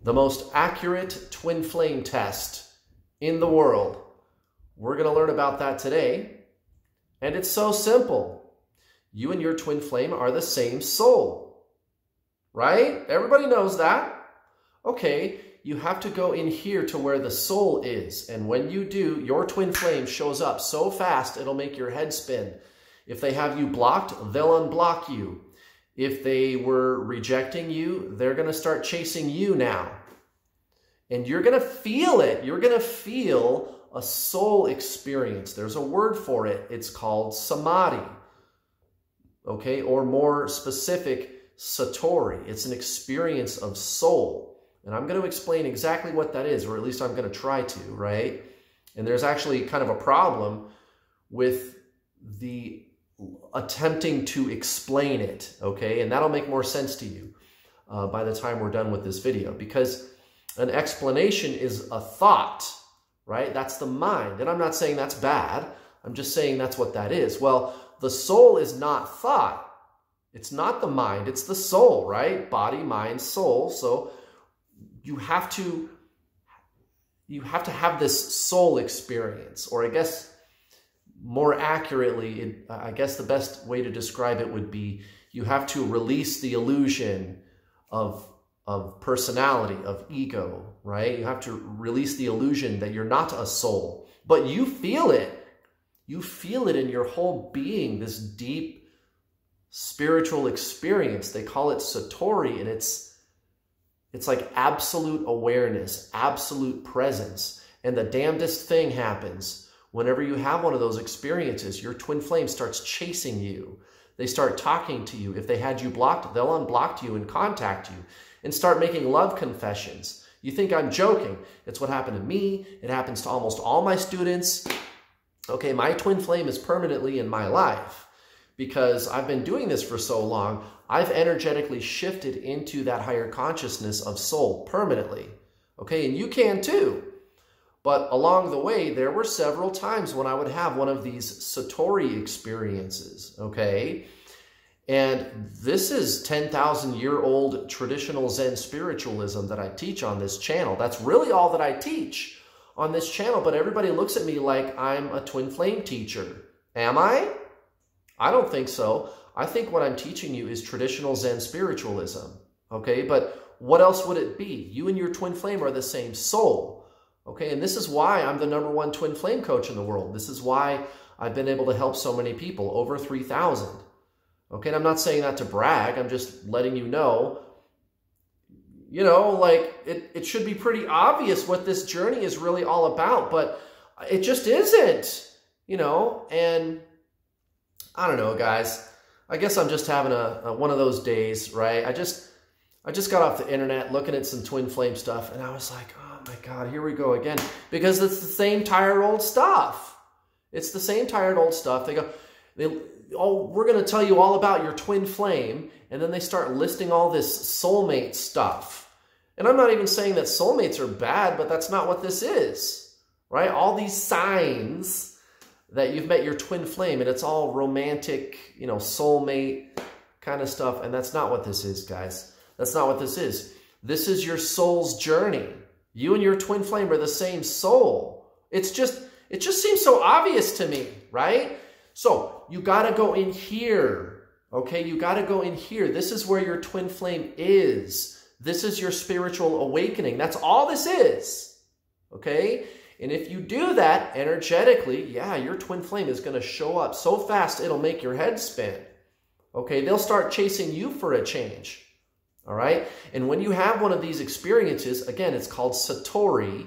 the most accurate twin flame test in the world. We're going to learn about that today. And it's so simple. You and your twin flame are the same soul, right? Everybody knows that. Okay, you have to go in here to where the soul is. And when you do, your twin flame shows up so fast, it'll make your head spin. If they have you blocked, they'll unblock you. If they were rejecting you, they're going to start chasing you now. And you're going to feel it. You're going to feel a soul experience. There's a word for it. It's called samadhi. Okay, or more specific, satori. It's an experience of soul. And I'm going to explain exactly what that is, or at least I'm going to try to, right? And there's actually kind of a problem with the attempting to explain it, okay? And that'll make more sense to you uh, by the time we're done with this video because an explanation is a thought, right? That's the mind. And I'm not saying that's bad. I'm just saying that's what that is. Well, the soul is not thought. It's not the mind. It's the soul, right? Body, mind, soul. So you have to you have to have this soul experience or I guess more accurately, it, I guess the best way to describe it would be you have to release the illusion of, of personality, of ego, right? You have to release the illusion that you're not a soul, but you feel it. You feel it in your whole being, this deep spiritual experience. They call it Satori, and it's, it's like absolute awareness, absolute presence. And the damnedest thing happens Whenever you have one of those experiences, your twin flame starts chasing you. They start talking to you. If they had you blocked, they'll unblock you and contact you and start making love confessions. You think I'm joking. It's what happened to me. It happens to almost all my students. Okay, my twin flame is permanently in my life because I've been doing this for so long. I've energetically shifted into that higher consciousness of soul permanently. Okay, and you can too. But along the way, there were several times when I would have one of these Satori experiences, okay? And this is 10,000 year old traditional Zen spiritualism that I teach on this channel. That's really all that I teach on this channel, but everybody looks at me like I'm a twin flame teacher. Am I? I don't think so. I think what I'm teaching you is traditional Zen spiritualism, okay? But what else would it be? You and your twin flame are the same soul. Okay, and this is why I'm the number one twin flame coach in the world. This is why I've been able to help so many people, over 3,000. Okay, and I'm not saying that to brag. I'm just letting you know, you know, like it, it should be pretty obvious what this journey is really all about, but it just isn't, you know, and I don't know, guys. I guess I'm just having a, a one of those days, right? I just, I just got off the internet looking at some twin flame stuff and I was like, oh, my God, here we go again. Because it's the same tired old stuff. It's the same tired old stuff. They go, they, oh, we're going to tell you all about your twin flame. And then they start listing all this soulmate stuff. And I'm not even saying that soulmates are bad, but that's not what this is, right? All these signs that you've met your twin flame and it's all romantic, you know, soulmate kind of stuff. And that's not what this is, guys. That's not what this is. This is your soul's journey. You and your twin flame are the same soul. It's just, it just seems so obvious to me, right? So you got to go in here. Okay, you got to go in here. This is where your twin flame is. This is your spiritual awakening. That's all this is. Okay? And if you do that energetically, yeah, your twin flame is going to show up so fast it'll make your head spin. Okay, they'll start chasing you for a change. All right. And when you have one of these experiences, again, it's called Satori,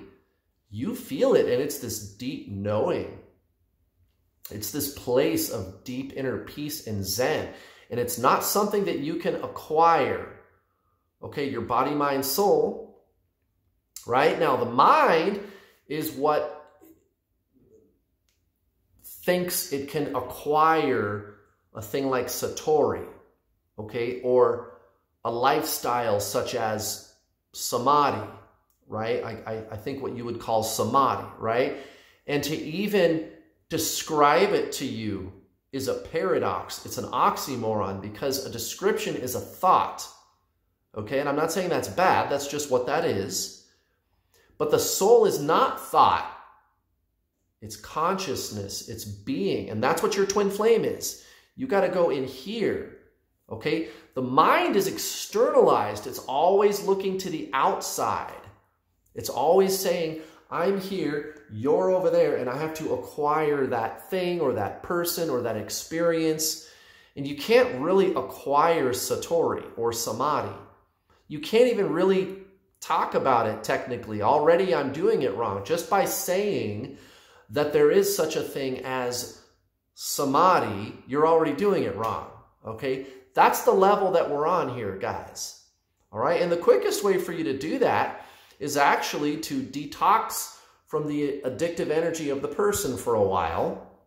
you feel it and it's this deep knowing. It's this place of deep inner peace and Zen. And it's not something that you can acquire. Okay, your body, mind, soul. Right? Now, the mind is what thinks it can acquire a thing like Satori. Okay, or a lifestyle such as samadhi, right? I, I, I think what you would call samadhi, right? And to even describe it to you is a paradox. It's an oxymoron because a description is a thought. Okay, and I'm not saying that's bad, that's just what that is. But the soul is not thought. It's consciousness, it's being, and that's what your twin flame is. You got to go in here. Okay? The mind is externalized. It's always looking to the outside. It's always saying, I'm here, you're over there, and I have to acquire that thing or that person or that experience. And you can't really acquire Satori or Samadhi. You can't even really talk about it technically. Already I'm doing it wrong just by saying that there is such a thing as Samadhi, you're already doing it wrong. Okay? That's the level that we're on here, guys. All right? And the quickest way for you to do that is actually to detox from the addictive energy of the person for a while.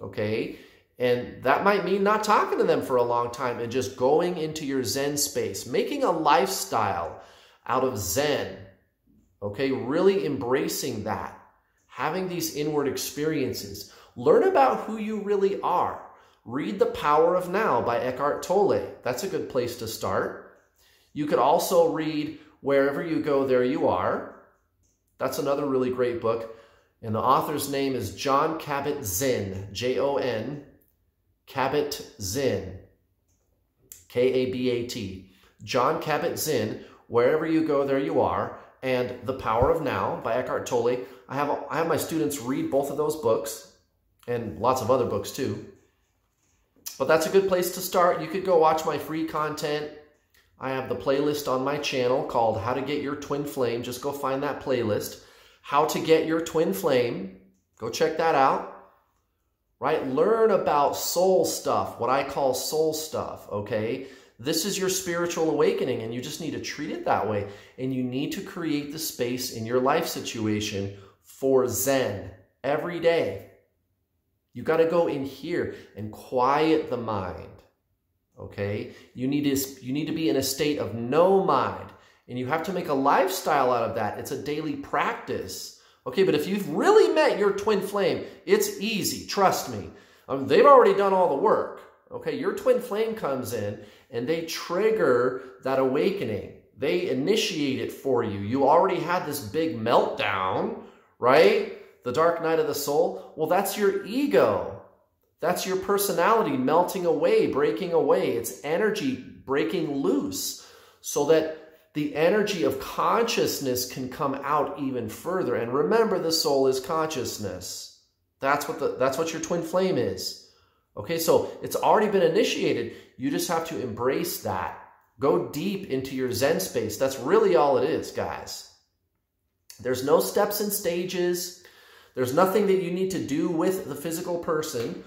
Okay? And that might mean not talking to them for a long time and just going into your Zen space, making a lifestyle out of Zen. Okay? Really embracing that, having these inward experiences. Learn about who you really are. Read The Power of Now by Eckhart Tolle. That's a good place to start. You could also read Wherever You Go, There You Are. That's another really great book. And the author's name is Jon Kabat-Zinn, J-O-N, Kabat-Zinn, K-A-B-A-T. Jon Kabat-Zinn, Wherever You Go, There You Are, and The Power of Now by Eckhart Tolle. I have, I have my students read both of those books and lots of other books too. But that's a good place to start. You could go watch my free content. I have the playlist on my channel called How to Get Your Twin Flame. Just go find that playlist. How to Get Your Twin Flame. Go check that out. Right? Learn about soul stuff, what I call soul stuff, okay? This is your spiritual awakening and you just need to treat it that way. And you need to create the space in your life situation for Zen every day. You got to go in here and quiet the mind. Okay? You need to you need to be in a state of no mind. And you have to make a lifestyle out of that. It's a daily practice. Okay, but if you've really met your twin flame, it's easy. Trust me. Um, they've already done all the work. Okay, your twin flame comes in and they trigger that awakening. They initiate it for you. You already had this big meltdown, right? The dark night of the soul? Well, that's your ego. That's your personality melting away, breaking away. It's energy breaking loose so that the energy of consciousness can come out even further. And remember, the soul is consciousness. That's what the that's what your twin flame is. Okay, so it's already been initiated. You just have to embrace that. Go deep into your Zen space. That's really all it is, guys. There's no steps and stages. There's nothing that you need to do with the physical person.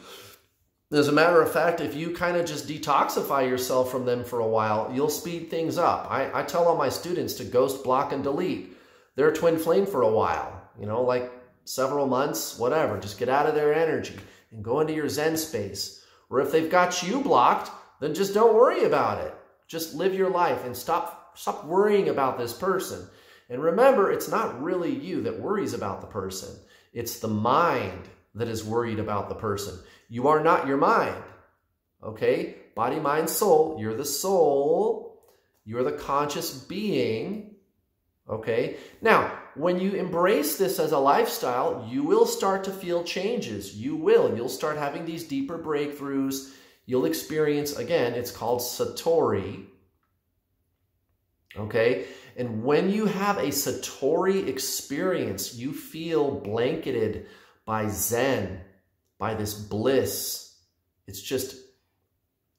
As a matter of fact, if you kind of just detoxify yourself from them for a while, you'll speed things up. I, I tell all my students to ghost, block, and delete their twin flame for a while, you know, like several months, whatever. Just get out of their energy and go into your Zen space. Or if they've got you blocked, then just don't worry about it. Just live your life and stop, stop worrying about this person. And remember, it's not really you that worries about the person. It's the mind that is worried about the person. You are not your mind. Okay? Body, mind, soul. You're the soul. You're the conscious being. Okay? Now, when you embrace this as a lifestyle, you will start to feel changes. You will. You'll start having these deeper breakthroughs. You'll experience, again, it's called Satori. Okay? And when you have a Satori experience, you feel blanketed by Zen, by this bliss. It's just,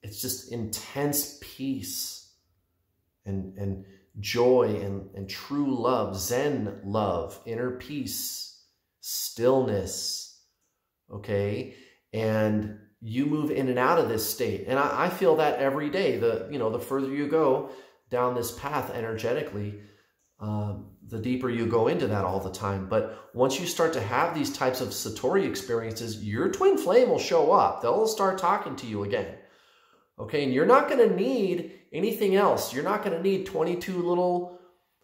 it's just intense peace and, and joy and, and true love, Zen love, inner peace, stillness, okay? And you move in and out of this state. And I, I feel that every day. The, you know, the further you go, down this path energetically, um, the deeper you go into that all the time. But once you start to have these types of Satori experiences, your twin flame will show up. They'll start talking to you again. Okay, and you're not going to need anything else. You're not going to need 22 little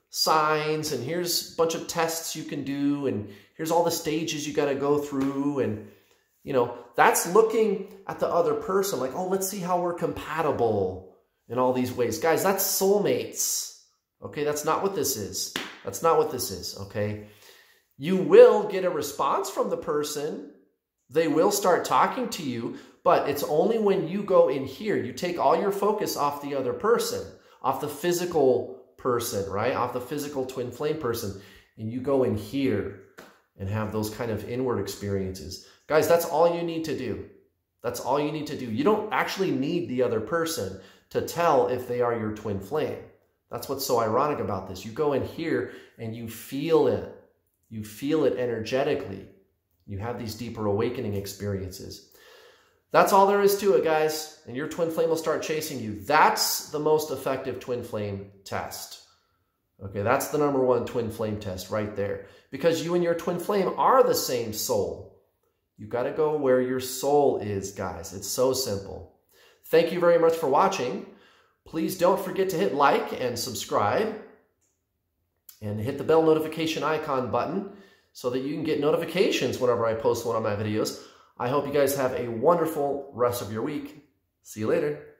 signs and here's a bunch of tests you can do and here's all the stages you got to go through and you know, that's looking at the other person like, oh, let's see how we're compatible in all these ways. Guys, that's soulmates. Okay, that's not what this is. That's not what this is, okay? You will get a response from the person. They will start talking to you, but it's only when you go in here, you take all your focus off the other person, off the physical person, right? Off the physical twin flame person, and you go in here and have those kind of inward experiences. Guys, that's all you need to do. That's all you need to do. You don't actually need the other person to tell if they are your twin flame. That's what's so ironic about this. You go in here and you feel it. You feel it energetically. You have these deeper awakening experiences. That's all there is to it, guys. And your twin flame will start chasing you. That's the most effective twin flame test. Okay, that's the number one twin flame test right there. Because you and your twin flame are the same soul. You got to go where your soul is, guys. It's so simple. Thank you very much for watching. Please don't forget to hit like and subscribe and hit the bell notification icon button so that you can get notifications whenever I post one of my videos. I hope you guys have a wonderful rest of your week. See you later.